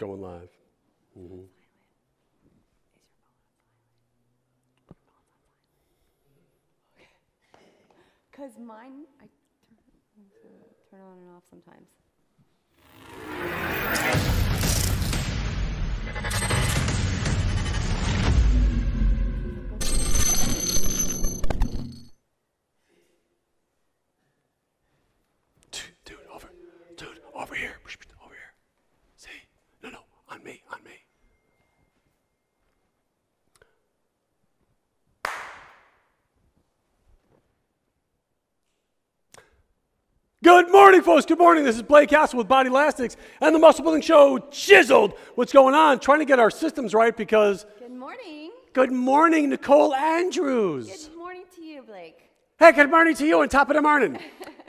Going live. Mm-hmm. Because mine, I turn, turn on and off sometimes. Morning, folks. Good morning. This is Blake Castle with Bodylastics and the Muscle Building Show. Chiseled. What's going on? Trying to get our systems right because. Good morning. Good morning, Nicole Andrews. Good morning to you, Blake. Hey, good morning to you on top of the morning.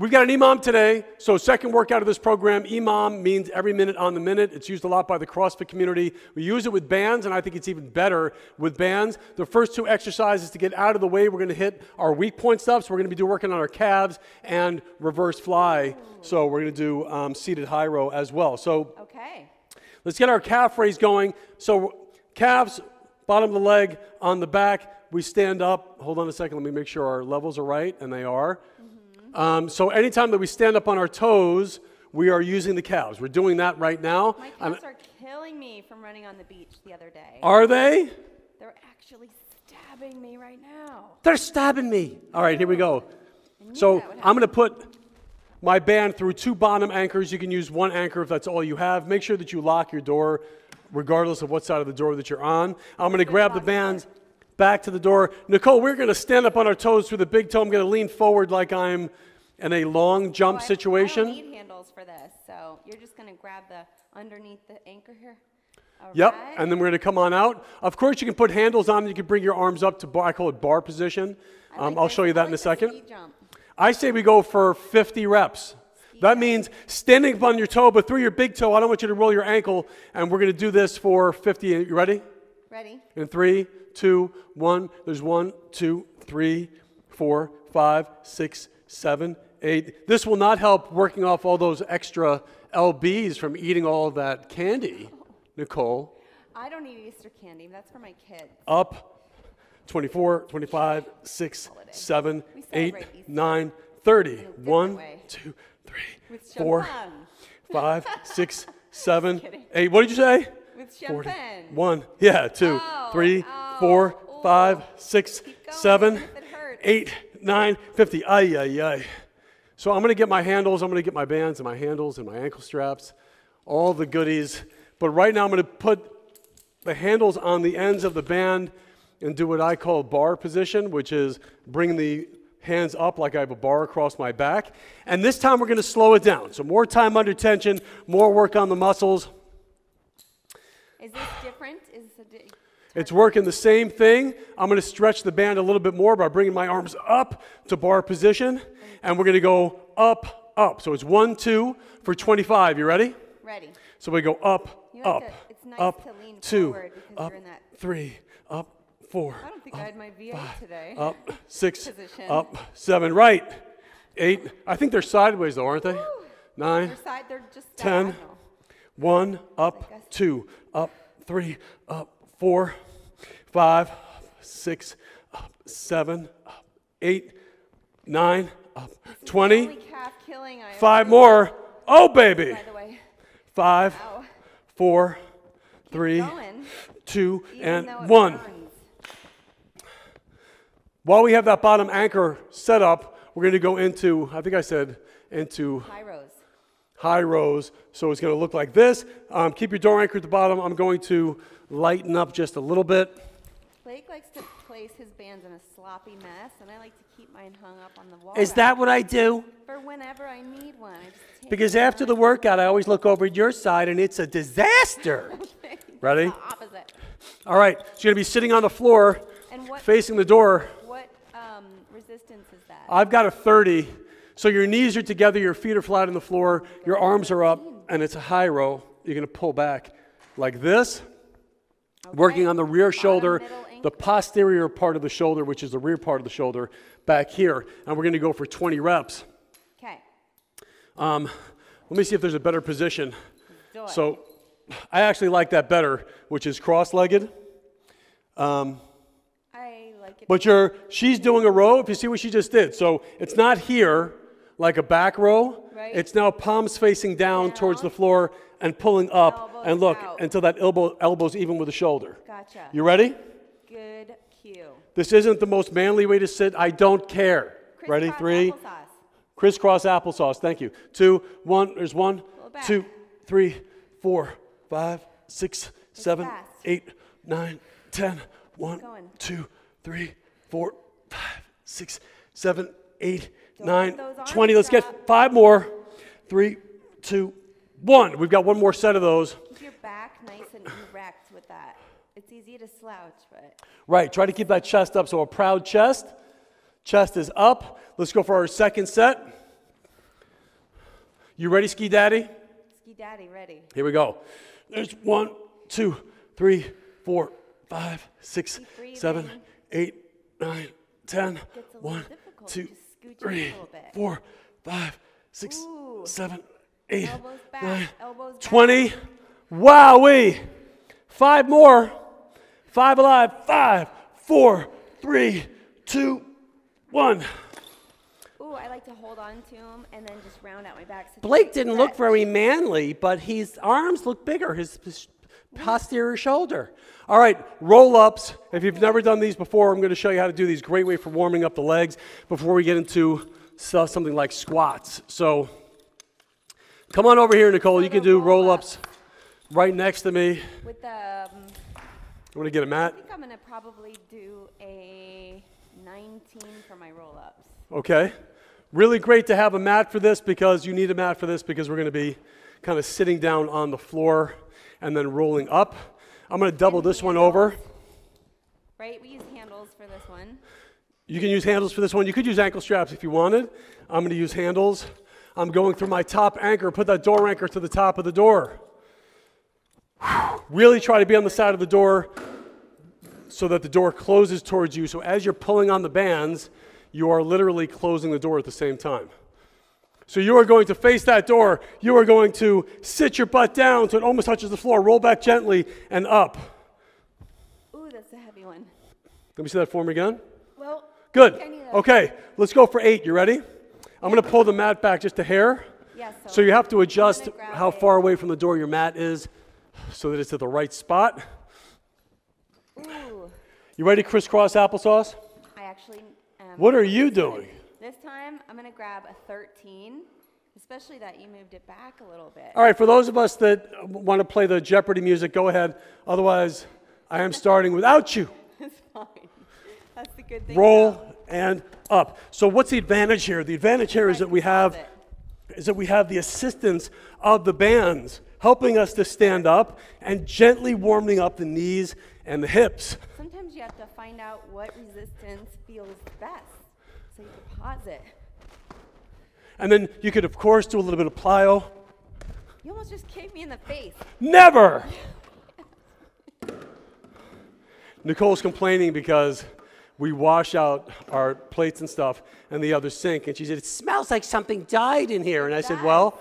We've got an EMOM today. So, second workout of this program. EMOM means every minute on the minute. It's used a lot by the CrossFit community. We use it with bands, and I think it's even better with bands. The first two exercises to get out of the way, we're going to hit our weak point stuff. So, we're going to be working on our calves and reverse fly. So, we're going to do um, seated high row as well. So, Okay. Let's get our calf raise going. So, calves, bottom of the leg on the back. We stand up. Hold on a second. Let me make sure our levels are right, and they are. Um, so, anytime that we stand up on our toes, we are using the calves. We're doing that right now. My calves are killing me from running on the beach the other day. are they? They're actually stabbing me right now. They're stabbing me. All right, here we go. So, I'm going to put my band through two bottom anchors. You can use one anchor if that's all you have. Make sure that you lock your door, regardless of what side of the door that you're on. I'm going to grab the bands back to the door. Nicole, we're going to stand up on our toes through the big toe. I'm going to lean forward like I'm in a long jump Oh, I- I situation. don't need handles for this, so you're just gonna grab the underneath the anchor here. All Yep, right. and then we're going to come on out. Of course, you can put handles on. You can bring your arms up to bar. I call it bar position. I Um, like I'll show you that like in a second. I say we go for 50 reps. That means standing up on your toe, but through your big toe. I don't want you to roll your ankle, and we're going to do this for 50. You ready? Ready? In three, two, one. There's one, two, three, four, five, six, seven, eight. This will not help working off all those extra lbs from eating all of that candy, Nicole. I don't eat Easter candy. That's for my kids. up 24, 25, 6, Holiday. 7, 8, Easter 9, 30. 1, way. 2, 3, 4, 5, 6, 7, 8. What did you say? With 40. 1, yeah, 2, Ow, 3, ow, 4, 5, ooh. 6, Keep going, 7, even if it hurts. 8, 9, 50. Ay, ay, ay. So I'm going to get my handles, I'm going to get my bands and my handles and my ankle straps, all the goodies. But right now I'm going to put the handles on the ends of the band and do what I call bar position, which is bring the hands up like I have a bar across my back. And this time we're going to slow it down. So more time under tension, more work on the muscles. Is this different? Is this It's working the same thing. I'm going to stretch the band a little bit more by bringing my arms up to bar position. And we're going to go up, up. So it's one, two for 25. You ready? ready? So we go up, up, to- nice up, to lean two, up, you're in that- three, up, four, I don't think I had my V8 today. up, six, Position. up, seven, right, eight. I think they're sideways though, aren't they? Nine, They're side, they're just 10, diagonal. one, up, two, up, three, up, four, five, six, seven, eight, nine, up, Only 20, calf killing I five more. Oh, baby. did, By the way. Five, four, three, two, and one. While we have that bottom anchor set up, we're going to go into, I think I said, into High rows. high rows. So it's going to look like this. Um, keep your door anchor at the bottom. I'm going to lighten up just a little bit. Blake likes to place his bands in a sloppy mess, and I like to keep mine hung up on the wall. Is that what I do? For whenever I need one. I Because after the workout, I always look over at your side and it's a disaster. Ready? The opposite. All right. So you're going to be sitting on the floor And what, facing the door. what um, resistance is that? I've got a 30. So your knees are together, your feet are flat on the floor, your arms are up, and it's a high row. You're going to pull back like this, working on the rear shoulder, the posterior part of the shoulder, which is the rear part of the shoulder, back here. And we're going to go for 20 reps. Okay. Um, let me see if there's a better position. So I actually like that better, which is cross-legged. I like it. But you're, she's doing a row. If you see what she just did, so it's not here like a back row. Right. It's now palms facing down towards the floor and pulling up. Elbows and look out. until that elbow elbows even with the shoulder. Gotcha. You ready? Good cue. This isn't the most manly way to sit. I don't care. ready? Three. applesauce. Crisscross applesauce. Thank you. Two, one. There's one, two, three, four, five, six, seven, fast. eight, nine, ten. One, two, three, four, five, six, seven, eight, nine, let those arms twenty. Let's get five more. Three, two, one. We've got one more set of those. Keep your back nice and erect with that. It's easy to slouch, but Right. Try to keep that chest up. So a proud chest. Chest is up. Let's go for our second set. You ready, Ski Daddy? ski daddy ready. Here we go. There's one, two, three, four, five, six, seven, eight, nine, ten. Gets a little One, two, Just scooch up a three, four, five, six, Ooh. seven, eight, Elbows back, nine, elbows back. 20. Wowee. Five more. Five alive. Five, four, three, two, one. Ooh, I like to hold on to him and then just round out my back. so Blake didn't look very manly, but his arms look bigger, his, his posterior shoulder. All right, roll ups. If you've never done these before, I'm going to show you how to do these. Great way for warming up the legs before we get into so- something like squats. So come on over here, Nicole. You can do roll ups right next to me. With the, um, You want to get a mat? I think I'm gonna probably do a 19 for my roll-ups. Okay. Really great to have a mat for this because you need a mat for this because we're going to be kind of sitting down on the floor and then rolling up. I'm going to double this one over. Right, we use handles for this one. You can use handles for this one. You could use ankle straps if you wanted. I'm going to use handles. I'm going through my top anchor. Put that door anchor to the top of the door. Really try to be on the side of the door so that the door closes towards you. So as you're pulling on the bands, you are literally closing the door at the same time. So you are going to face that door. You are going to sit your butt down so it almost touches the floor. Roll back gently and up. Ooh, that's a heavy one. Let me see that form again. Well, Good. Okay, let's go for eight. You ready? I'm going to pull the mat back just a hair. Yes. So you have to adjust how far away from the door your mat is so that it's at the right spot. Ooh, You ready, crisscross applesauce? I actually. Um, What are you doing? This time, I'm gonna grab a 13, especially that you moved it back a little bit. All right, for those of us that want to play the Jeopardy music, go ahead. Otherwise, I am starting without you. That's fine. That's the good thing. Roll and up. So what's the advantage here? The advantage here is that we have is that we have the assistance of the bands helping us to stand up and gently warming up the knees and the hips. Sometimes you have to find out what resistance feels best, so you can pause it. And then you could, of course, do a little bit of plyo. You almost just kicked me in the face. Never! Nicole's complaining because we wash out our plates and stuff in the other sink, and she said, It smells like something died in here. And I said. Well,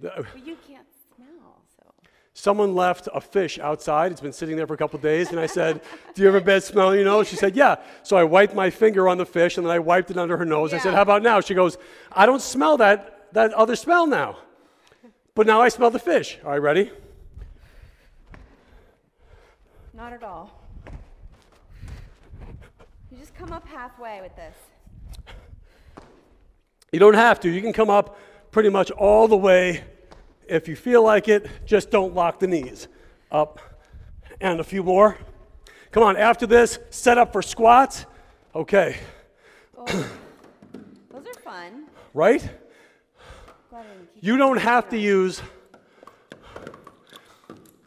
But you can't smell, so. someone left a fish outside. It's been sitting there for a couple of days. And I said, Do you have a bad smell? You know? She said, Yeah. So I wiped my finger on the fish and then I wiped it under her nose. I said, How about now? She goes, I don't smell that, that other smell now. But now I smell the fish. All right, ready? Not at all. You come up halfway with this. You don't have to. You can come up pretty much all the way if you feel like it. Just don't lock the knees. Up and a few more. Come on, after this, set up for squats. Okay, Oh, those are fun. right? Glad I didn't keep You don't have to use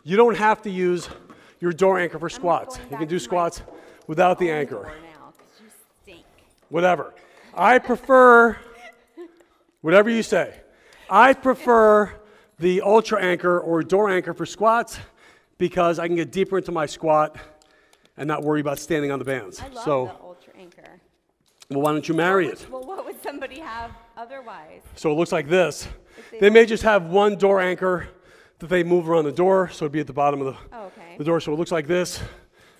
you don't have to use your door anchor for squats. You can do squats without the anchor. door now, 'cause you stink. Whatever. I prefer whatever you say. I prefer the ultra anchor or door anchor for squats because I can get deeper into my squat and not worry about standing on the bands. I love so, the Ultra Anchor. well, why don't you marry it? Well, what would somebody have otherwise? So it looks like this. they They may just have one door anchor that they move around the door, so it'd be at the bottom of the, Oh, okay. the door. So it looks like this.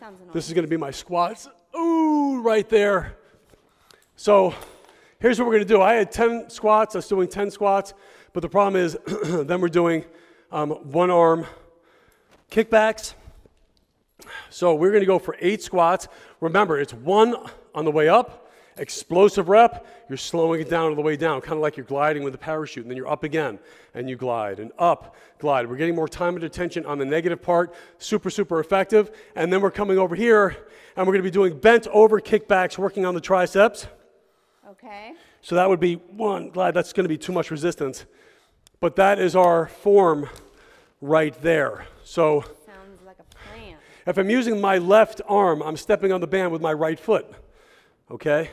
Sounds annoying. This is going to be my squats. Ooh, right there. So here's what we're going to do. I had 10 squats. I was doing 10 squats, but the problem is then we're doing um, one arm kickbacks. So we're going to go for eight squats. Remember, it's one on the way up, explosive rep. You're slowing it down on the way down, kind of like you're gliding with a parachute, and then you're up again, and you glide, and up, glide. We're getting more time and attention on the negative part, super, super effective. And then we're coming over here, and we're going to be doing bent over kickbacks, working on the triceps. Okay. So that would be one glide. That's going to be too much resistance. But that is our form right there. So Sounds like a plan. if I'm using my left arm, I'm stepping on the band with my right foot. Okay?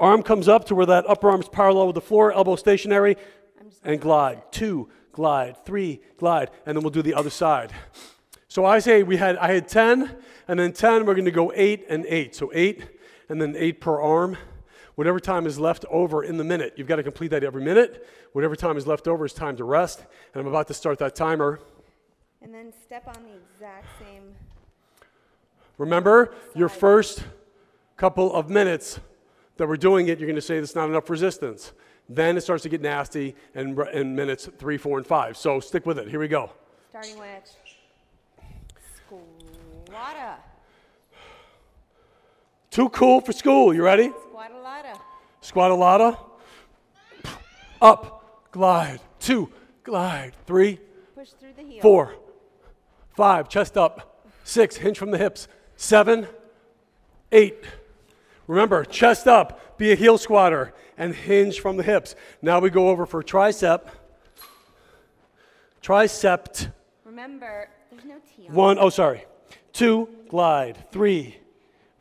Arm comes up to where that upper arm is parallel with the floor, elbow stationary, and glide. Two, glide. Three, glide. And then we'll do the other side. So I say we had I had 10, and then 10, we're going to go 8 and 8. So 8 and then 8 per arm. Whatever time is left over in the minute, you've got to complete that every minute. Whatever time is left over is time to rest. And I'm about to start that timer. And then step on the exact same. Remember, your first couple of minutes that we're doing it, you're going to say there's not enough resistance. Then it starts to get nasty in, in minutes three, four, and five. So stick with it. Here we go. Starting with squatta. Too cool for school. You ready? Squatalata. Squat a lotta. Up, glide. Two, glide. Three, Push through the heel. four, five, chest up. Six, hinge from the hips. Seven, eight. Remember, chest up, be a heel squatter, and hinge from the hips. Now we go over for tricep. Tricep. Remember, there's no T on One, oh, sorry. Two, glide. Three,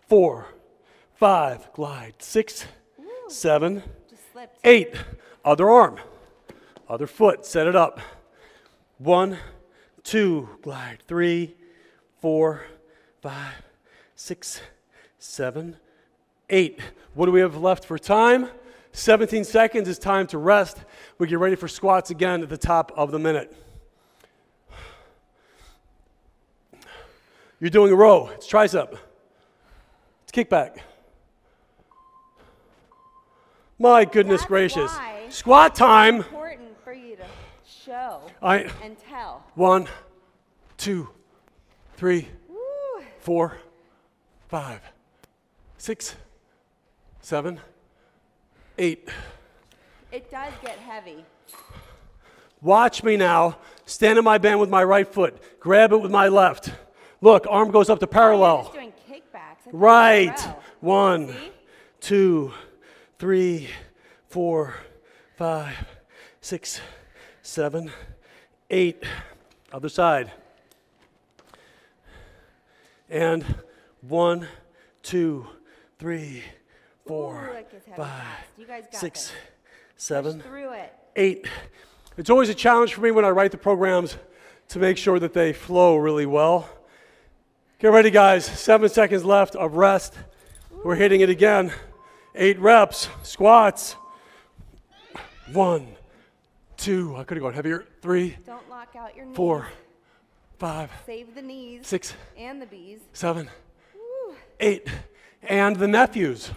four, five, glide. Six, seven. Just slipped. Eight, other arm, other foot, set it up. One, two, glide. Three, four, five, six, seven, eight. What do we have left for time? 17 seconds is time to rest. We get ready for squats again at the top of the minute. You're doing a row, it's tricep, it's kickback. My goodness That's gracious. Squat time. Important for you to show I and tell. one, two, three, Woo. four, five, six, seven, eight. It does get heavy. Watch me now. Stand in my band with my right foot. Grab it with my left. Look, arm goes up to oh, You're parallel. just doing kickbacks. I thought you were Right. One, two, three, four, five, six, seven, eight. Other side. And one, two, three, four, Ooh, that gets heavy five. You guys got six, this. seven, it. eight. It's always a challenge for me when I write the programs to make sure that they flow really well. Get ready, guys. Seven seconds left of rest. We're hitting it again. Eight reps, squats. One, two, I could have gone heavier. Three, Don't lock out your knees. four, five, Save the knees six, and the bees. seven, Woo. eight. And the nephews.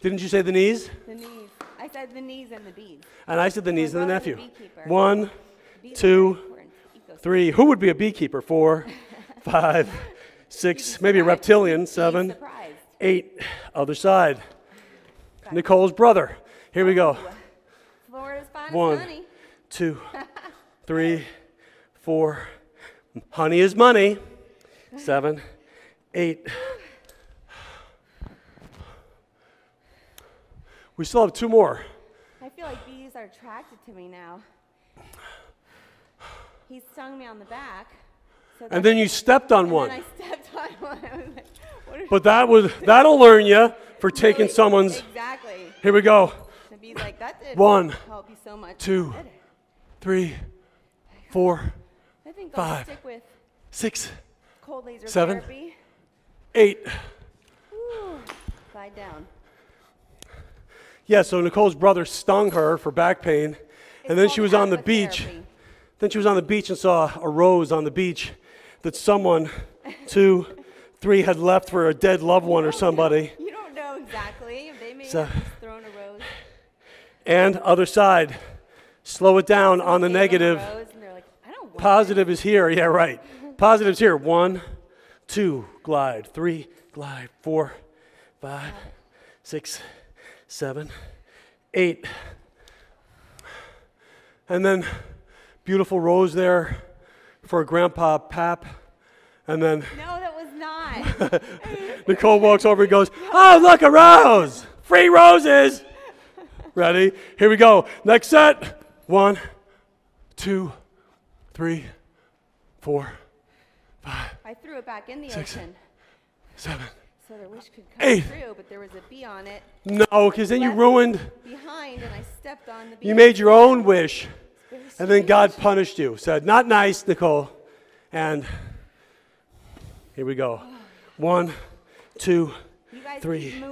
Didn't you say the knees? The knees. I said the knees and the bees. And I said the knees and the nephew. One, The bees are Two, very important to ecosystem. three. Who would be a beekeeper? Four, five, six, maybe a reptilian. Seven, eight. Other side. Nicole's brother. Here we go. Honey. Two, three, four. Honey is money. Seven, eight. We still have two more. I feel like bees are attracted to me now. He stung me on the back. So And then you stepped on one. I stepped on one. I was like, what But that was that'll learn you for taking really- someone's. Exactly. Here we go. Like, that did One, help you so much. two, Did it? Three, four, I think five, stick with six, cold laser seven. therapy. eight. Slide down. Yeah, so Nicole's brother stung her for back pain, And then she was on the beach. aquatherapy. Then she was on the beach and saw a rose on the beach that someone, two, three, had left for a dead loved one or somebody. You don't know exactly. They may So- have thrown a rose. And other side, slow it down on the gave them a negative. rose, and they're like, I don't want Positive is here. Yeah, right. Positive's here. One, two, glide. Three, glide. Four, five, six, seven, eight. And then beautiful rose there for Grandpa Pap. And then. No, that was not. Nicole walks over and goes, Oh, look, a rose! Free roses! Ready? Here we go. Next set. One, two, three, four, five. I threw it back in the Six. ocean, seven. so their wish could come Eight. true. But there was a bee on it No, because then you ruined, behind, and I stepped on the bee. you made your own wish. And then. God punished you. Said, Not nice, Nicole. And here we go. One, two, three,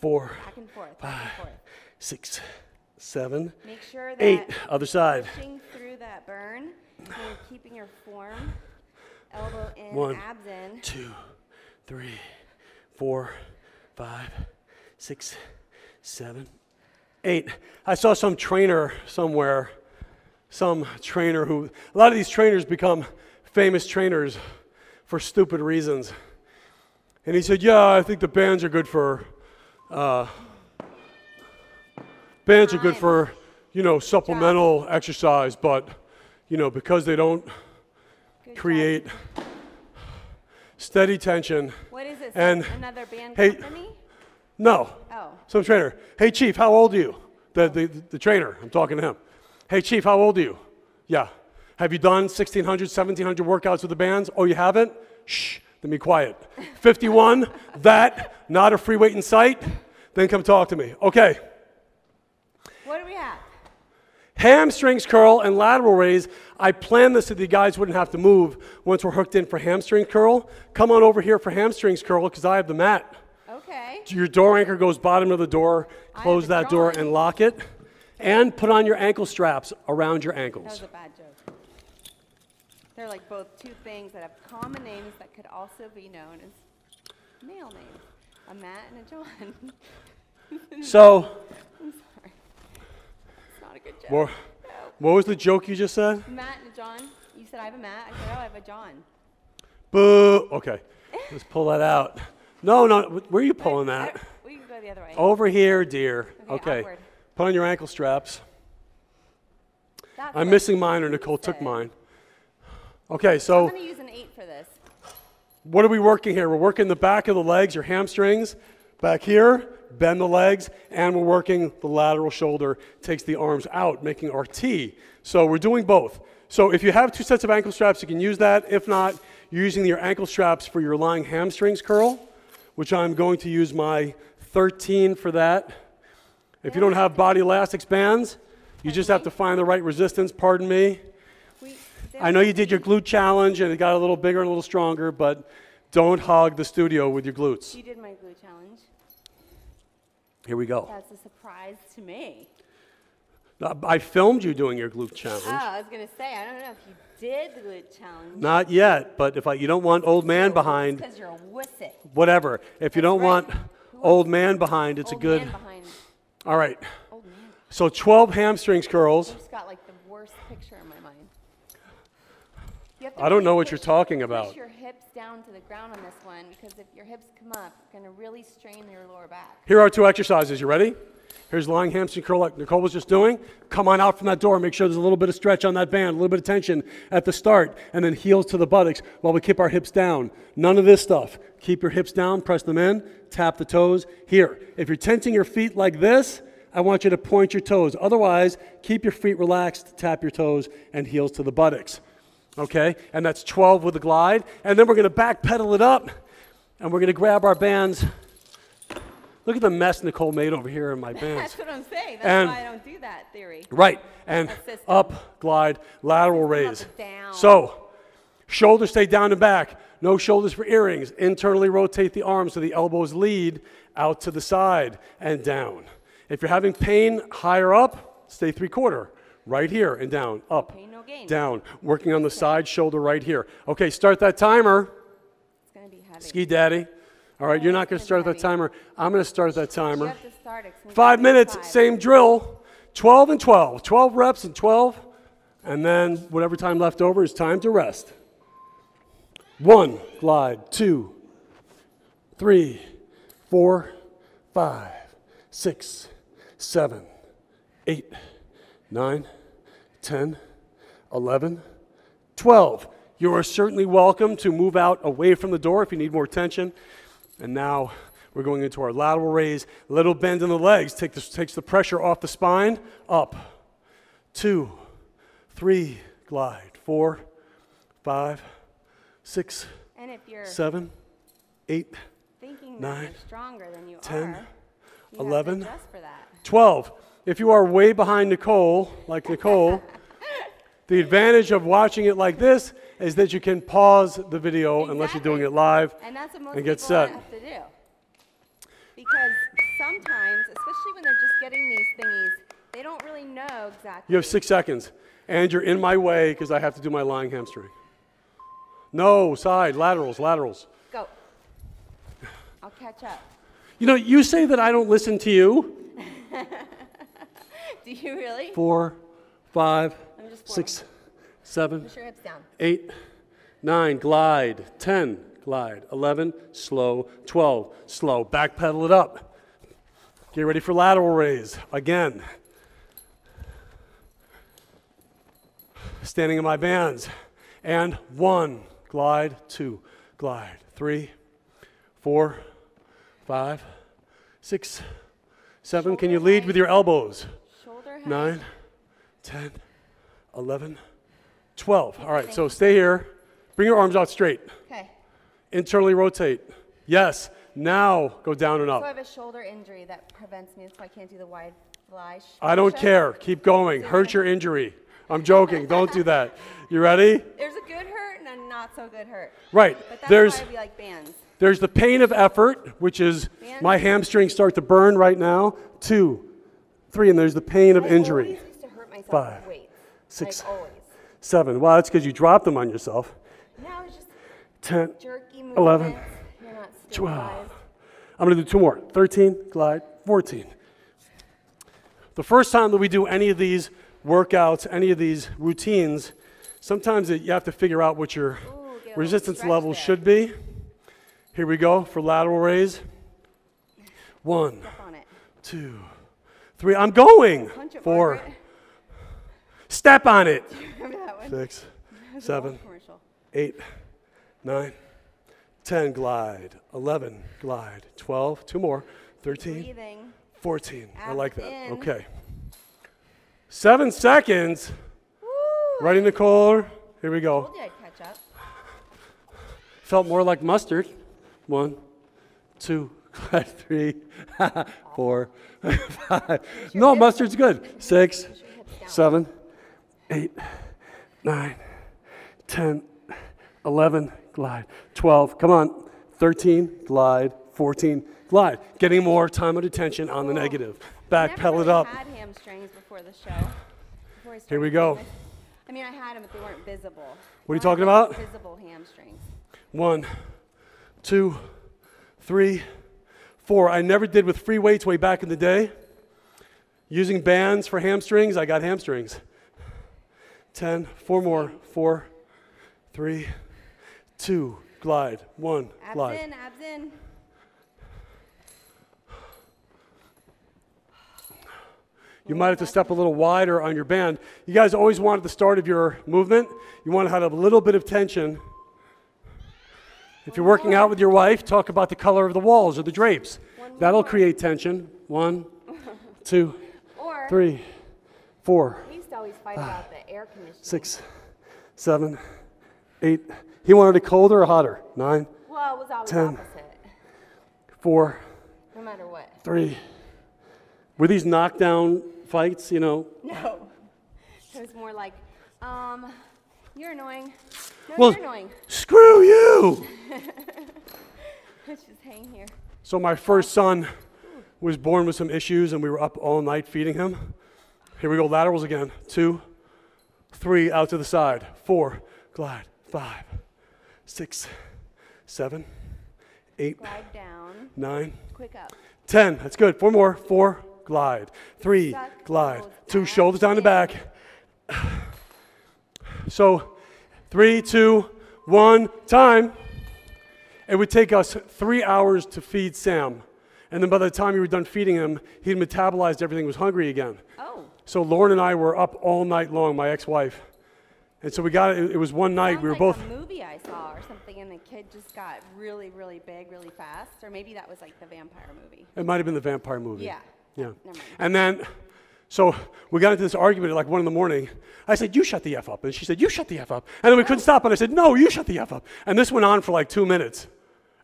four, back and forth, back and forth. six, seven, Make sure that eight. Other side. through that burn, keeping your form, elbow in, One. abs in. two, three, four, five, six, seven, eight. I saw some trainer somewhere, some trainer who, a lot of these trainers become famous trainers for stupid reasons. And he said, Yeah, I think the bands are good for, uh, bands are good for, you know, supplemental exercise, but, you know, because they don't Good job. create steady tension. What is this? and- another band hey- company? No, Oh, some trainer. Hey, Chief, how old are you? The, the, the trainer, I'm talking to him. Hey, Chief, how old are you? Yeah. Have you done 1,600, 1,700 workouts with the bands? Oh, you haven't? Shh, then be quiet. 51, that, not a free weight in sight? Then come talk to me. Okay. what do we have? Hamstrings curl and lateral raise. I planned this so the guys wouldn't have to move once we're hooked in for hamstring curl. Come on over here for hamstrings curl because I have the mat. Okay. Your door anchor goes bottom of the door. Close that door and lock it. And put on your ankle straps around your ankles. That was a bad joke. They're like both two things that have common names that could also be known as male names. A Matt and a John. So, I'm sorry. It's not a good joke. wha- what was the joke you just said? Matt and a John. You said I have a Matt. I said, oh, I have a John. Boo. Okay, let's pull that out. No, no, where are you pulling I- that? We can go the other way. Over here, dear. Okay, Okay. Put on your ankle straps. That's I'm missing mine, or Nicole took mine. Okay, so. I'm going to use an eight for this. what are we working here? We're working the back of the legs, your hamstrings, back here, bend the legs, and we're working the lateral shoulder, takes the arms out, making our T. So we're doing both. So if you have two sets of ankle straps, you can use that. If not, you're using your ankle straps for your lying hamstrings curl, which I'm going to use my 13 for that. If you don't have Bodylastics bands, you just have to find the right resistance, pardon me. I know you did your glute challenge and it got a little bigger and a little stronger, but don't hog the studio with your glutes. You did my glute challenge. Here we go. That's a surprise to me. Uh, I filmed you doing your glute ah, challenge. Oh, I was going to say, I don't know if you did the glue challenge. Not yet, but if I, you don't want old man behind, Because you're a wussy. whatever. If you don't right. want old man behind, it's Old a good. man behind. All right. Oh, man. So 12 hamstrings curls. just got like the worst picture in my mind. You have to I don't know what you're push- talking Push about. your hips down to the ground on this one because if your hips come up, it's going to really strain your lower back. Here are two exercises. You ready? Here's lying hamstring curl like Nicole was just doing. Come on out from that door. Make sure there's a little bit of stretch on that band, a little bit of tension at the start, and then heels to the buttocks while we keep our hips down. None of this stuff. Keep your hips down, press them in, tap the toes. Here, if you're tensing your feet like this, I want you to point your toes. Otherwise, keep your feet relaxed, tap your toes, and heels to the buttocks. Okay? And that's 12 with the glide. And then we're going to back pedal it up, and we're going to grab our bands. Look at the mess Nicole made over here in my bands. That's what I'm saying. That's And- why I don't do that theory. Right. And up, glide, lateral raise. So, shoulders stay down and back. No shoulders for earrings. Internally rotate the arms so the elbows lead out to the side and down. If you're having pain higher up, stay three quarter. right here and down, up, Pain, no gain. down. Working on the side shoulder right here. Okay, start that timer. It's gonna be heavy. Ski Daddy. All right, you're not going to start that timer. I'm going to start that timer. have to start it. 'cause we Five minutes, same drill. 12 and 12. 12 reps and 12. And then whatever time left over is time to rest. One, glide. Two, three, four, five, six, seven, eight, nine, 10, 11, 12. You are certainly welcome to move out away from the door if you need more tension. And now we're going into our lateral raise. Little bend in the legs Take the, takes the pressure off the spine. Up. Two, three, glide. Four, five, six, And if you're seven, eight, thinking nine, that you're stronger than you 10, are, you 11, have to adjust for that. 12. If you are way behind Nicole, like Nicole, the advantage of watching it like this is that you can pause the video unless you're doing it live. And that's what most and get set. have to do. Because sometimes, especially when they're just getting these thingies, they don't really know exactly. You have six seconds, and you're in my way because I have to do my lying hamstring. No, side, laterals, laterals. Go. I'll catch up. You know, you say that I don't listen to you. Do you really? Four, five, six, seven, Push your hips down. eight, nine, glide, 10, glide, 11, slow, 12, slow. Back pedal it up. Get ready for lateral raise. Again. Standing in my bands. And one, glide, two, glide, three, four, five, six, seven. Can you lead with your elbows? Shoulder height. 9, 10, 11, 12. All right, so stay here. Bring your arms out straight. Okay. Internally rotate. Yes. Now go down and up. So I have a shoulder injury that prevents me, so I can't do the wide fly. I don't care. Keep going. Hurt your injury. I'm joking. Don't do that. You ready? There's a good hurt and a not so good hurt. Right. But that's There's why we like bands. there's the pain of effort, which is my hamstrings start to burn right now. Two, three, and there's the pain of I injury. used to hurt myself Five, six. Like. Seven. Well, that's because you dropped them on yourself. Now it's just 10, jerky movements. 11, 12. I'm going to do two more 13, glide, 14. The first time that we do any of these workouts, any of these routines, sometimes it, you have to figure out what your Ooh, get a little resistance level there. should be. Here we go for lateral raise. One, on two, three. I'm going. Four. Margaret. Step on it. Remember that one? Six, It was a Walmart seven, Commercial. eight, nine, 10, glide, 11, glide, 12, two more, 13, Breathing. 14. I like that. in. Okay. Seven seconds. Woo! Ready, Nicole? Here we go. Told you I'd catch up. Felt more like mustard. One, two, three, four, five. No, mustard's good. Six, Push your hips down. seven, eight, nine, 10, 11, glide, 12, come on, 13, glide, 14, glide. Getting more time and attention on the negative. Back, pedal it up. had hamstrings before the show. Before I Here we go. I mean, I had them, but they weren't visible. What are you talking about? Visible hamstrings. One, two, three, four. I never did with free weights way back in the day. Using bands for hamstrings, I got hamstrings. 10, four more, four, three, two, glide, one, Abs glide. in, abs in. You might have to step a little wider on your band. You guys always want at the start of your movement, you want to have a little bit of tension. If you're working out with your wife, talk about the color of the walls or the drapes. That'll create tension. One, two, three, four, we used to always fight about the air conditioning. six, seven, eight. He wanted it colder or hotter? Nine, Well, it was always 10. opposite, four, no matter what. three. Were these knockdown fights, you know? No. It was more like, um, you're annoying. No, Well- you're annoying. Screw you! Let's just hang here. So my first son was born with some issues, and we were up all night feeding him. Here we go, laterals again. Two, three, out to the side. Four, glide. Five, six, seven, eight, Glide down. nine, Quick up. 10. That's good. Four more. Four, glide. Three, Suck, glide. Two, back, shoulders down the back. So, three, two, one, time. It would take us three hours to feed Sam. And then by the time we were done feeding him, he'd metabolized everything, was hungry again. Oh. So Lauren and I were up all night long, my ex-wife. And so we got it. It was one night. Sounds we were like both. a movie I saw or something, and the kid just got really, really big, really fast. Or maybe that was like the vampire movie. It might have been the vampire movie. Yeah. Yeah. And then, so we got into this argument at like one in the morning. I said, You shut the F up. And she said, You shut the F up. And then we couldn't stop. And I said, No, you shut the F up. And this went on for like two minutes.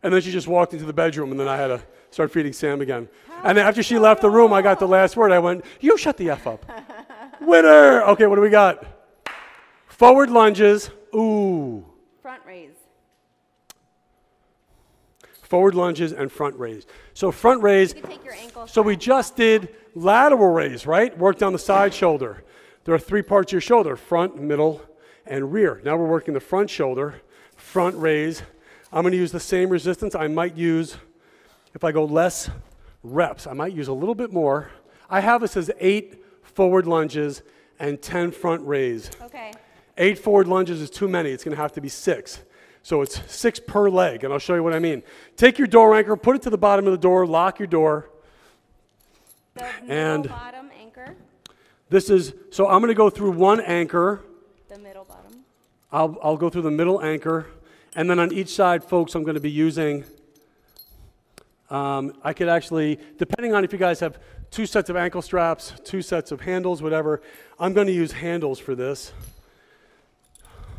And then she just walked into the bedroom, and then I had to start feeding Sam again. And then after she left the room, I got the last word. I went, You shut the F up. Winner. Okay, what do we got? Forward lunges. Ooh. Front raise. Forward lunges and front raise. So front raise, You can take your ankle. So we just did lateral raise, right? Worked on the side shoulder. There are three parts of your shoulder front, middle, and rear. Now we're working the front shoulder, front raise. I'm going to use the same resistance. I might use, if I go less reps, I might use a little bit more. I have this as eight forward lunges and 10 front raise. Okay. Eight forward lunges is too many. It's going to have to be six. So it's six per leg, and I'll show you what I mean. Take your door anchor, put it to the bottom of the door, lock your door. The And- bottom anchor. This is, so I'm going to go through one anchor. The middle bottom. I'll, I'll go through the middle anchor. And then on each side, folks, I'm going to be using, um, I could actually, depending on if you guys have two sets of ankle straps, two sets of handles, whatever, I'm going to use handles for this.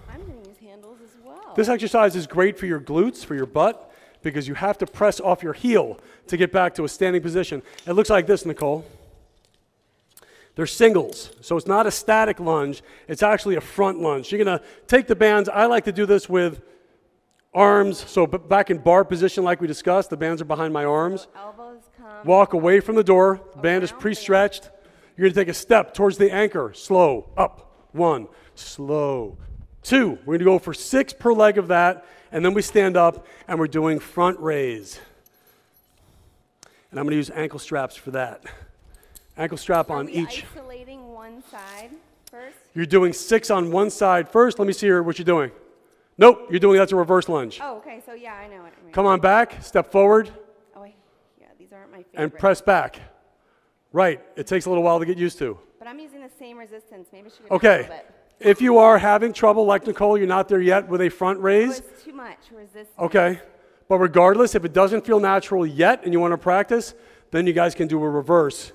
I'm going to use handles as well. This exercise is great for your glutes, for your butt, because you have to press off your heel to get back to a standing position. It looks like this, Nicole. They're singles, so it's not a static lunge, it's actually a front lunge. You're gonna take the bands. I like to do this with arms, so back in bar position, like we discussed, the bands are behind my arms. Elbows come. Walk away from the door, band is pre stretched. You're gonna take a step towards the anchor, slow, up, one, slow, two. We're gonna go for six per leg of that, and then we stand up and we're doing front raise. And I'm gonna use ankle straps for that. Ankle strap Are on each. isolating one side first? You're doing six on one side first. Let me see here what you're doing. Nope, you're doing that's a reverse lunge. Oh, okay. So yeah, I know what I mean. Come on back, step forward, Oh. Yeah, these aren't my favorite. and press back. Right, it takes a little while to get used to. But I'm using the same resistance. Maybe I should go a Okay. little bit. If you are having trouble, like Nicole, you're not there yet with a front It raise, was too much resistance. okay. But regardless, if it doesn't feel natural yet and you want to practice, then you guys can do a reverse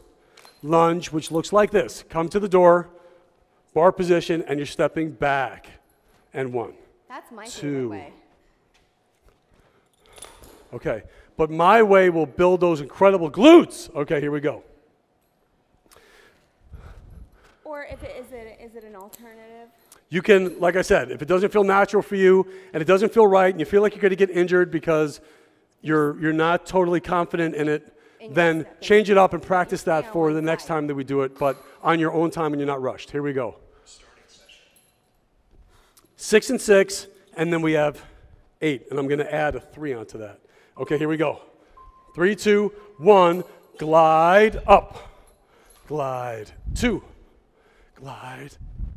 lunge, which looks like this. Come to the door, bar position, and you're stepping back. And one. That's my Two. way. Okay. But my way will build those incredible glutes. Okay, here we go. Or if it is it is it an alternative? You can, like I said, if it doesn't feel natural for you and it doesn't feel right and you feel like you're going to get injured because you're, you're not totally confident in it, In then change it up and practice that for the next time that we do it, but on your own time and you're not rushed. Here we go. Six and six, and then we have eight, and I'm going to add a three onto that. Okay, here we go. Three, two, one, glide up, glide, two, glide,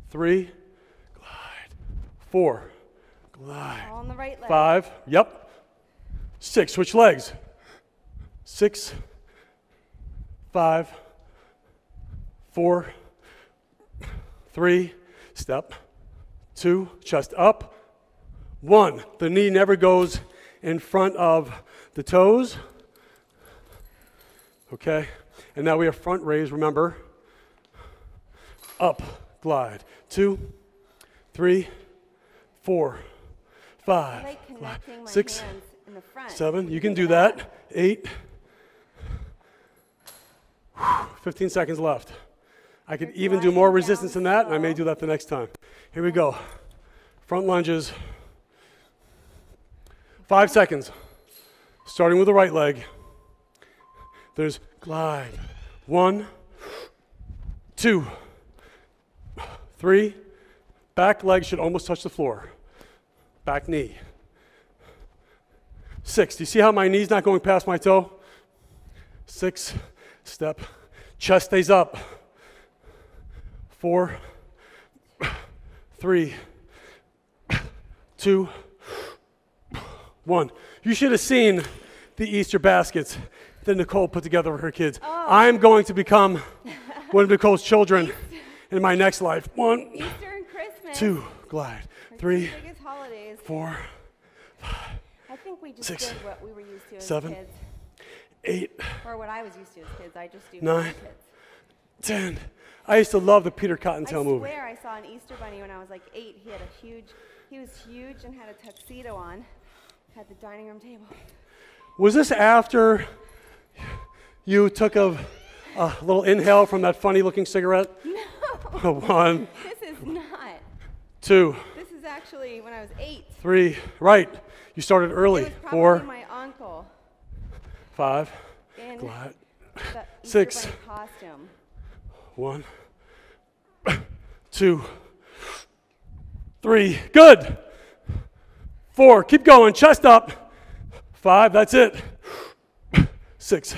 three, glide, four, glide, All on the right leg. five, yep, six, switch legs, six, five, four, three, step, two, chest up, one. The knee never goes in front of the toes. Okay, and now we have front raise, remember. Up, glide, two, three, four, five, like glide, six, hands in the front. seven. You can do that. Eight. 15 seconds left. I could even do more resistance than that, and I may do that the next time. Here we go. Front lunges. Five seconds. Starting with the right leg. There's glide. One, two, Three, back leg should almost touch the floor. Back knee. Six, do you see how my knee's not going past my toe? Six, step. Chest stays up. Four, three, two, one. You should have seen the Easter baskets that Nicole put together for her kids. Oh. I'm going to become one of Nicole's children in my next life. One, Easter and Christmas. two, glide. Our Three, biggest holidays. four, I think we just six, did what we were used to as seven, kids. eight, Or what I was used to as kids. I just do Nine. kids. ten. I used to love the Peter I Cottontail movie. swear I saw an Easter bunny when I was like eight. He had a huge, he was huge and had a tuxedo on, had the dining room table. Was this after you took a, a little inhale from that funny looking cigarette? No, One, this is not. two, This is actually when I was eight. three. Right. You started It early. was Four, my uncle five, in the Six. costume. One, two, three. Good. Four. Keep going. Chest up. Five. That's it. Six.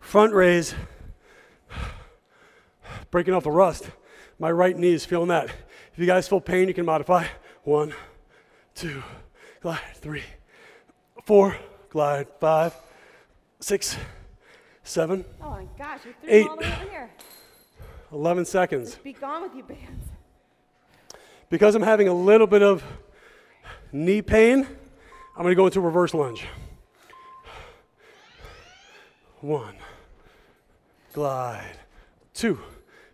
Front raise. Breaking off the rust. My right knee is feeling that. If you guys feel pain, you can modify. One, two, glide. Three, four, glide. Five, six, seven, Oh my gosh, you threw Eight. them all the way over here. 11 seconds. Be gone with you, bands. Because I'm having a little bit of knee pain, I'm going to go into reverse lunge. One, glide. Two,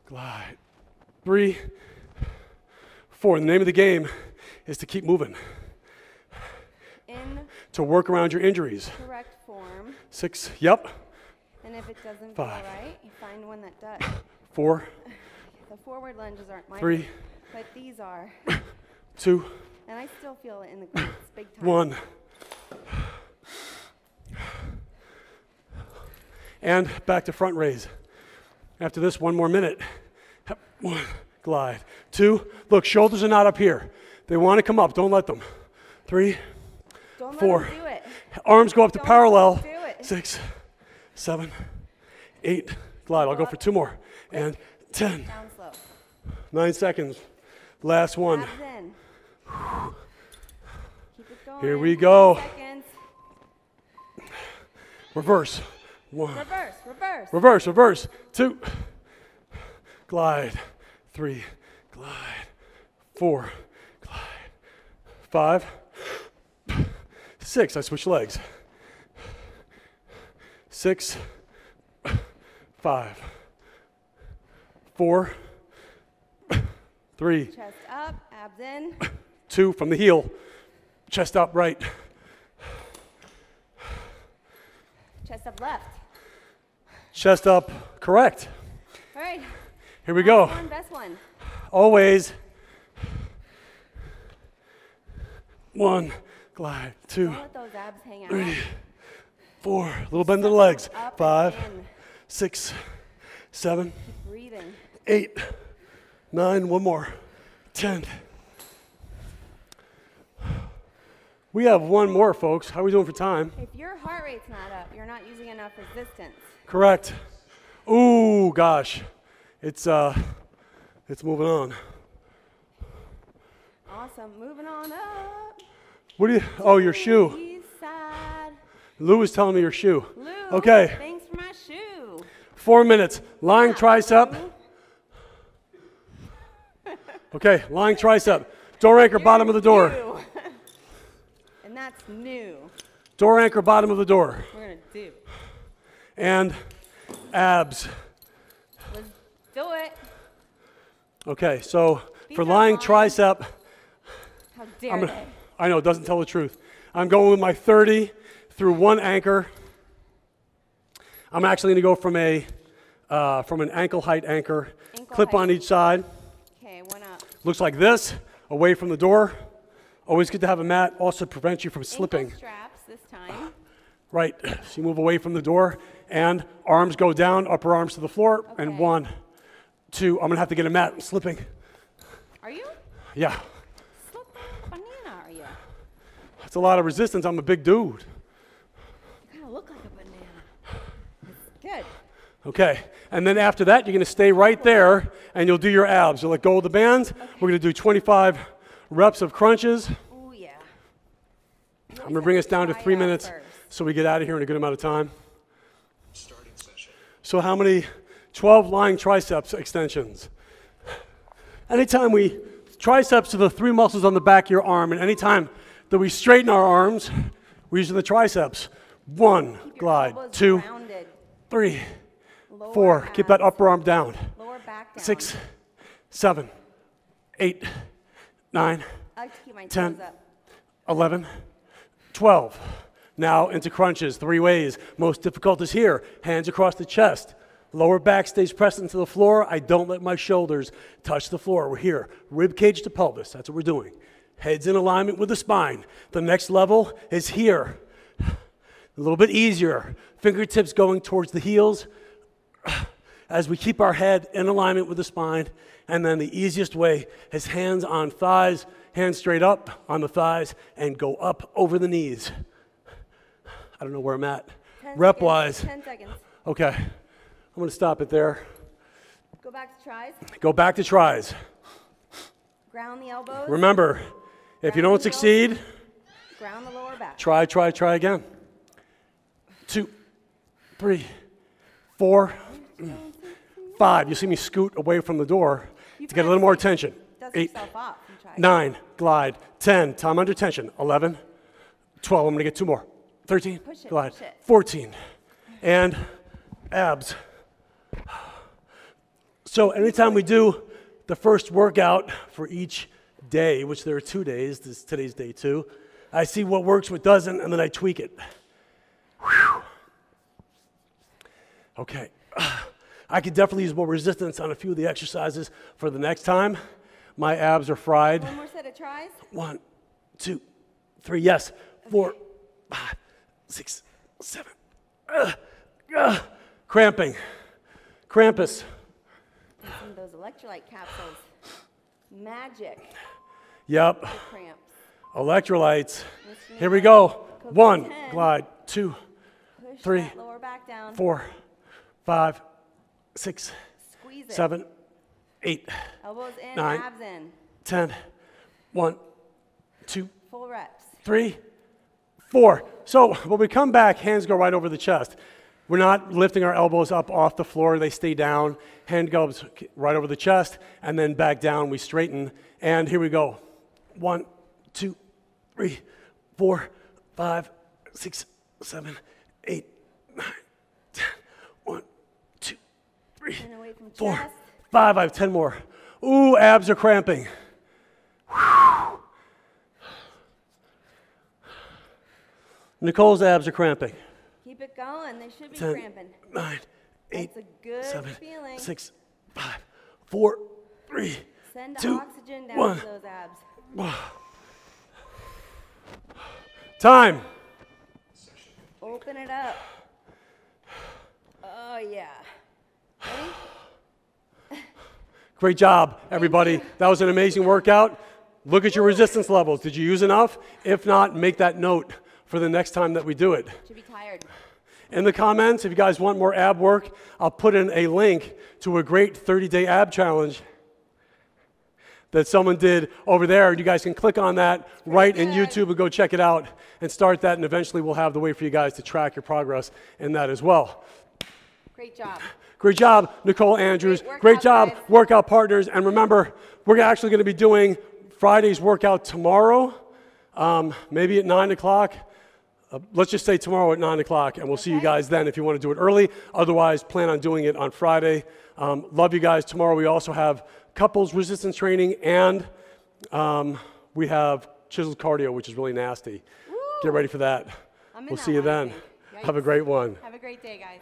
glide. Three, four. The name of the game is to keep moving, In to work around your injuries. correct form, Six, yep. And if it doesn't Five. feel right, you find one that does. Four, The forward lunges aren't my Three. but these are. two, And I still feel it in the glutes big time. one. And back to front raise. After this, one more minute. One, glide. Two, look, shoulders are not up here. They want to come up, don't let them. Three, Don't four. let do it. arms go up to Don't parallel. do it. Six, seven, eight, glide. I'll go for two more. And 10, Down slow. nine seconds. Last one. Abs in. Keep it going. Here we go. Reverse. One. Reverse, reverse. Reverse, reverse. Two. Glide. Three. Glide. Four. Glide. Five. Six. I switch legs. Six. Five. Four. Three. Chest up, abs in. Two from the heel. Chest up right. Chest up left. Chest up correct. All right. Here we go. One, best one. Always. One, glide, two, Don't let those abs hang out. three, four. Little bend of the legs. Five, six, seven, eight, nine. One more. Ten. We have one more, folks. How are we doing for time? If your heart rate's not up, you're not using enough resistance. Correct. Ooh, gosh, it's uh, it's moving on. Awesome. Moving on up. What do you? Oh, your shoe. Lou was telling me your shoe. Lou. Okay. Thanks for my shoe. Four minutes. Lying tricep. Okay, lying tricep. Door anchor, bottom of the door. And that's new. Door anchor, bottom of the door. We're gonna do. And abs. Let's do it. Okay, so These for lying fine. tricep, How dare gonna, I know it doesn't tell the truth. I'm going with my 30 through one anchor. I'm actually going to go from a uh, from an ankle height anchor, Ankle clip on each side. Okay, one up. Looks like this, away from the door. Always good to have a mat. Also prevents you from Ankle slipping. straps this time. Right. So you move away from the door, and arms go down, upper arms to the floor, and one, two. I'm gonna have to get a mat. I'm slipping. Are you? Yeah, Slip banana, are you? that's a lot of resistance. I'm a big dude. Look like a banana. It's good. Okay, and then after that, you're gonna stay right there and you'll do your abs. You'll let go of the bands. We're gonna do 25 reps of crunches. Oh, yeah. I'm gonna bring us down to three minutes so we get out of here in a good amount of time. Starting session. So, how many 12 lying triceps extensions? Anytime we, triceps are the three muscles on the back of your arm, and anytime that we straighten our arms, we're using the triceps. One, glide. Two, grounded. three, Lower four. Keep that upper arm down. Lower back down. Six, seven, eight, nine, like to keep my ten. 11, 12. Now into crunches, three ways. Most difficult is here, hands across the chest. Lower back stays pressed into the floor. I don't let my shoulders touch the floor. We're here, rib cage to pelvis. That's what we're doing. Heads in alignment with the spine. The next level is here. A little bit easier. Fingertips going towards the heels as we keep our head in alignment with the spine. And then the easiest way is hands on thighs, hands straight up on the thighs, and go up over the knees. I don't know where I'm at. 10 Rep seconds, wise. 10 seconds. Okay, I'm gonna stop it there. Go back to tries. Go back to tries. Ground the elbows. Remember, if you don't succeed, Ground the lower back. try, try, try again. Two, three, four, five. You see me scoot away from the door You to get a little more attention. Eight, yourself off. try. nine, glide, 10, time under tension, 11, 12, I'm gonna get two more, 13, Push it, glide, push it. 14, 14, and abs. So anytime we do the first workout for each day, which there are two days, this today's day two, I see what works, what doesn't, and then I tweak it. Whew. Okay. I could definitely use more resistance on a few of the exercises for the next time. My abs are fried. One more set of tries. One, two, three, yes. Four, five, six, seven. Ugh, ugh. Cramping. Krampus. Some those electrolyte capsules. Magic Yep. cramps. Electrolytes. Here we go. One, 10. glide. Two, Push Three. lower back down. four, five, six, Squeeze it. seven, eight, Elbows in, nine. abs in. ten. One, two, Full reps. three, four. So when we come back, hands go right over the chest. We're not lifting our elbows up off the floor, they stay down. Hand goes right over the chest, and then back down, we straighten. And here we go. One, two, three, four, five, six, seven, eight, nine, ten. One, two, three, Turn away from four, chest. five. I have 10 more. Ooh, abs are cramping. Nicole's abs are cramping. Keep it going. They should be 10, cramping. 9, 8, That's a good seven, feeling. 6, 5, 4, 3, Send two, oxygen down one. to those abs. time. Open it up. Oh, yeah. Ready? Great job, everybody. That was an amazing workout. Look at your resistance levels. Did you use enough? If not, make that note for the next time that we do it. Should be tired. In the comments, if you guys want more ab work, I'll put in a link to a great 30 day ab challenge that someone did over there. You guys can click on that right in. YouTube and go check it out and start that. And eventually, we'll have the way for you guys to track your progress in that as well. Great job. Great job, Nicole Andrews. Great Great, job, guys. workout partners. And remember, we're actually going to be doing Friday's workout tomorrow, um, maybe at 9 o'clock. Uh, let's just say tomorrow at 9 o'clock, and we'll see you guys then if you want to do it early. Otherwise, plan on doing it on Friday. Um, love you guys. Tomorrow, we also have couples resistance training, and um, we have chiseled cardio, which is really nasty. Get ready for that. I'm we'll that see you then. Have a great one. Have a great day, guys.